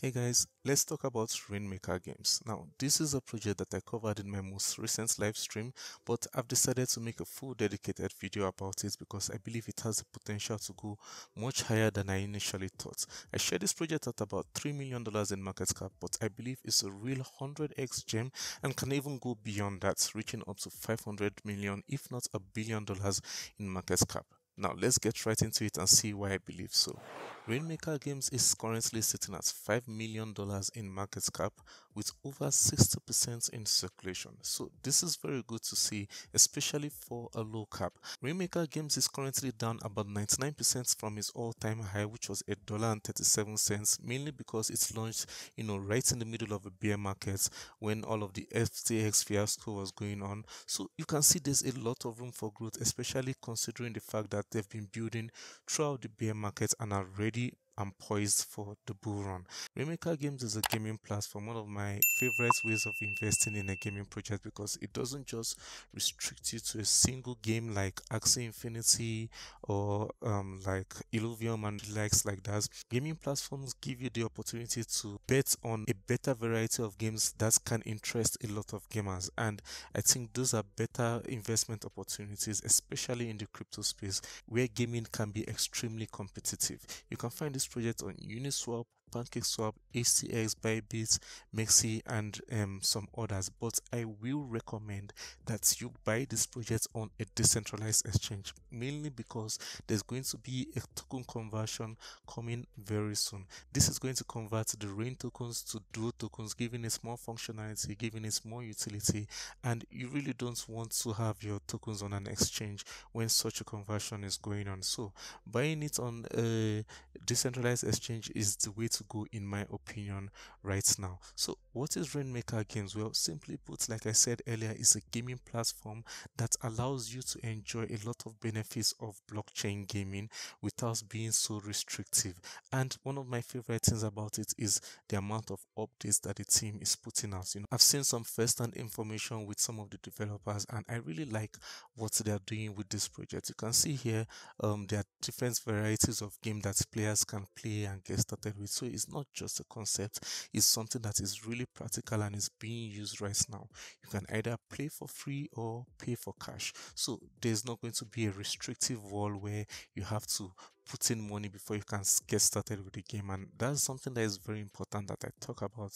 Hey guys, let's talk about Rainmaker Games. Now, this is a project that I covered in my most recent live stream, but I've decided to make a full dedicated video about it because I believe it has the potential to go much higher than I initially thought. I shared this project at about $3 million in market cap, but I believe it's a real 100x gem and can even go beyond that, reaching up to 500 million, if not a billion dollars in market cap. Now, let's get right into it and see why I believe so. Rainmaker Games is currently sitting at $5 million in market cap with over 60% in circulation. So this is very good to see, especially for a low cap. Rainmaker Games is currently down about 99% from its all-time high, which was $1.37, mainly because it's launched, you know, right in the middle of a bear market when all of the FTX fiasco was going on. So you can see there's a lot of room for growth, especially considering the fact that they've been building throughout the bear market and are ready ready and poised for the bull run. Rainmaker Games is a gaming platform, one of my favorite ways of investing in a gaming project because it doesn't just restrict you to a single game like Axie Infinity or um, like Illuvium and likes like that. Gaming platforms give you the opportunity to bet on a better variety of games that can interest a lot of gamers, and I think those are better investment opportunities, especially in the crypto space where gaming can be extremely competitive. You can find this project on Uniswap, PancakeSwap, HTX, Bybit, Mexi, and um, some others. But I will recommend that you buy this project on a decentralized exchange, mainly because there's going to be a token conversion coming very soon. This is going to convert the Rain tokens to Duo tokens, giving it more functionality, giving it more utility, and you really don't want to have your tokens on an exchange when such a conversion is going on. So buying it on a decentralized exchange is the way to to go in my opinion right now. So what is rainmaker games? Well simply put like i said earlier is a gaming platform that allows you to enjoy a lot of benefits of blockchain gaming without being so restrictive. And one of my favorite things about it is the amount of updates that the team is putting out. You know i've seen some first-hand information with some of the developers and i really like what they're doing with this project. You can see here um, there are different varieties of game that players can play and get started with. So it's not just a concept, it's something that is really practical and is being used right now. You can either play for free or pay for cash. So there's not going to be a restrictive wall where you have to put in money before you can get started with the game and that's something that is very important that I talk about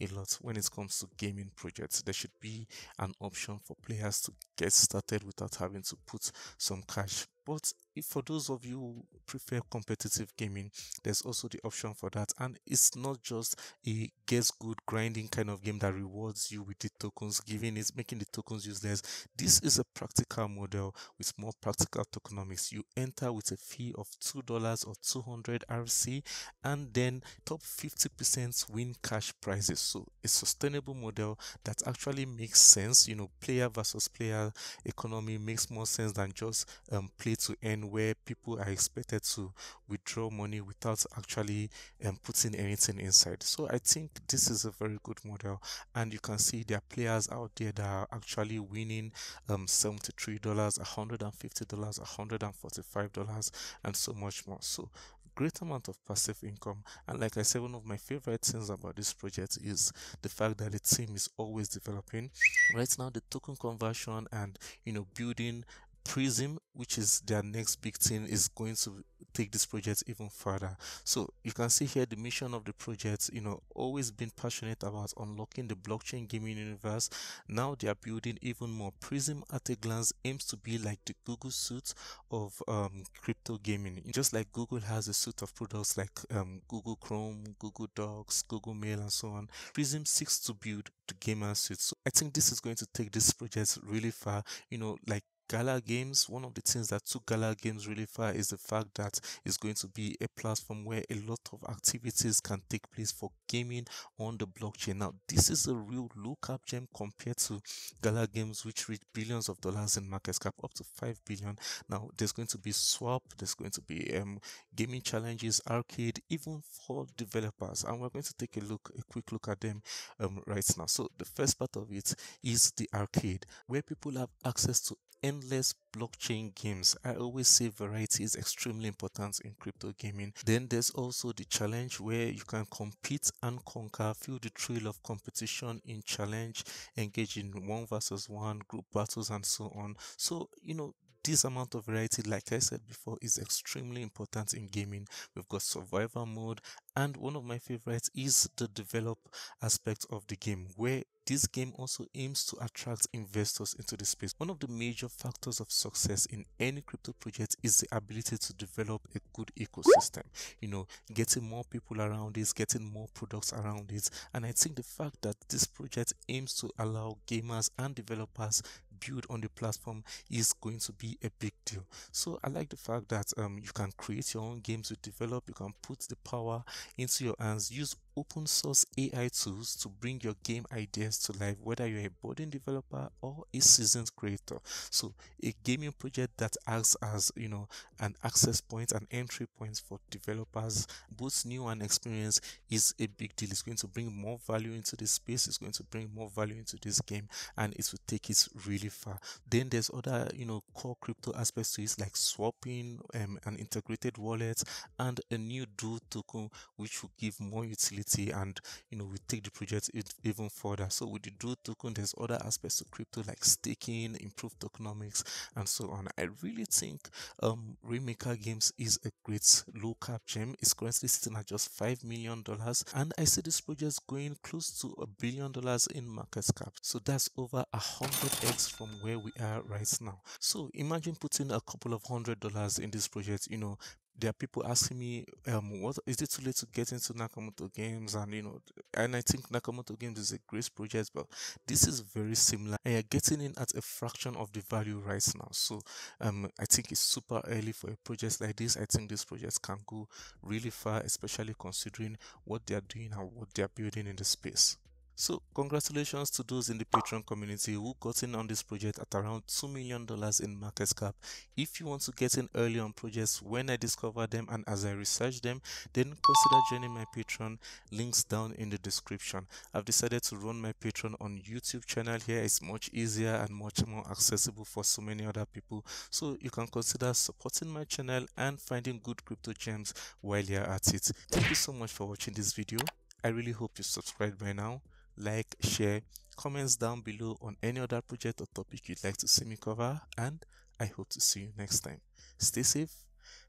a lot when it comes to gaming projects there should be an option for players to get started without having to put some cash but if for those of you who prefer competitive gaming, there's also the option for that. And it's not just a guess good grinding kind of game that rewards you with the tokens, giving it, making the tokens useless. This is a practical model with more practical tokenomics. You enter with a fee of $2 or 200 RC and then top 50% win cash prizes. So a sustainable model that actually makes sense. You know, player versus player economy makes more sense than just um, play to earn where people are expected to withdraw money without actually um, putting anything inside. So I think this is a very good model, and you can see there are players out there that are actually winning um, $73, $150, $145, and so much more. So great amount of passive income. And like i said one of my favorite things about this project is the fact that the team is always developing. Right now the token conversion and you know building Prism, which is their next big thing, is going to take this project even further. So you can see here the mission of the project, you know, always been passionate about unlocking the blockchain gaming universe. Now they are building even more. Prism at a glance aims to be like the Google suite of um, crypto gaming. Just like Google has a suite of products like um, Google Chrome, Google Docs, Google Mail, and so on. Prism seeks to build the gamer suite. So I think this is going to take this project really far. You know, like Gala Games, one of the things that took Gala Games really far is the fact that it's going to be a platform where a lot of activities can take place for gaming on the blockchain. Now, this is a real low cap gem compared to Gala Games, which reached billions of dollars in market cap, up to 5 billion. Now, there's going to be swap, there's going to be um, gaming challenges, arcade, even for developers. And we're going to take a look, a quick look at them um, right now. So, the first part of it is the arcade, where people have access to endless blockchain games. I always say variety is extremely important in crypto gaming. Then there's also the challenge where you can compete and conquer, feel the thrill of competition in challenge, engage in one versus one, group battles, and so on. So, you know, this amount of variety, like I said before, is extremely important in gaming. We've got survival mode, and one of my favorites is the develop aspect of the game, where this game also aims to attract investors into the space. One of the major factors of success in any crypto project is the ability to develop a good ecosystem. You know, getting more people around this, getting more products around it. And I think the fact that this project aims to allow gamers and developers build on the platform is going to be a big deal. So I like the fact that um, you can create your own games to develop, you can put the power into your hands, use open source AI tools to bring your game ideas to life, whether you're a budding developer or a seasoned creator. So a gaming project that acts as you know an access point and entry point for developers, both new and experienced, is a big deal. It's going to bring more value into this space, it's going to bring more value into this game, and it will take it really far. Then there's other you know core crypto aspects to it like swapping, um, an integrated wallet, and a new DOO token which will give more utility and you know we take the project even further. So with the DOO token there's other aspects to crypto like staking improved tokenomics and so on. I really think um rainmaker games is a great low cap gem. It's currently sitting at just five million dollars and i see this project going close to a billion dollars in market cap. So that's over a hundred x from where we are right now. So imagine putting a couple of hundred dollars in this project you know there are people asking me, um, what is it too late to get into Nakamoto games? And you know, and I think Nakamoto games is a great project, but this is very similar, and you're getting in at a fraction of the value right now. So, um, I think it's super early for a project like this. I think this project can go really far, especially considering what they are doing and what they are building in the space. So congratulations to those in the Patreon community who got in on this project at around $2 million in market cap. If you want to get in early on projects when I discover them and as I research them, then consider joining my Patreon, links down in the description. I've decided to run my Patreon on YouTube channel here. It's much easier and much more accessible for so many other people. So you can consider supporting my channel and finding good crypto gems while you're at it. Thank you so much for watching this video. I really hope you subscribed by now like, share, comments down below on any other project or topic you'd like to see me cover, and I hope to see you next time. Stay safe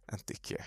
and take care.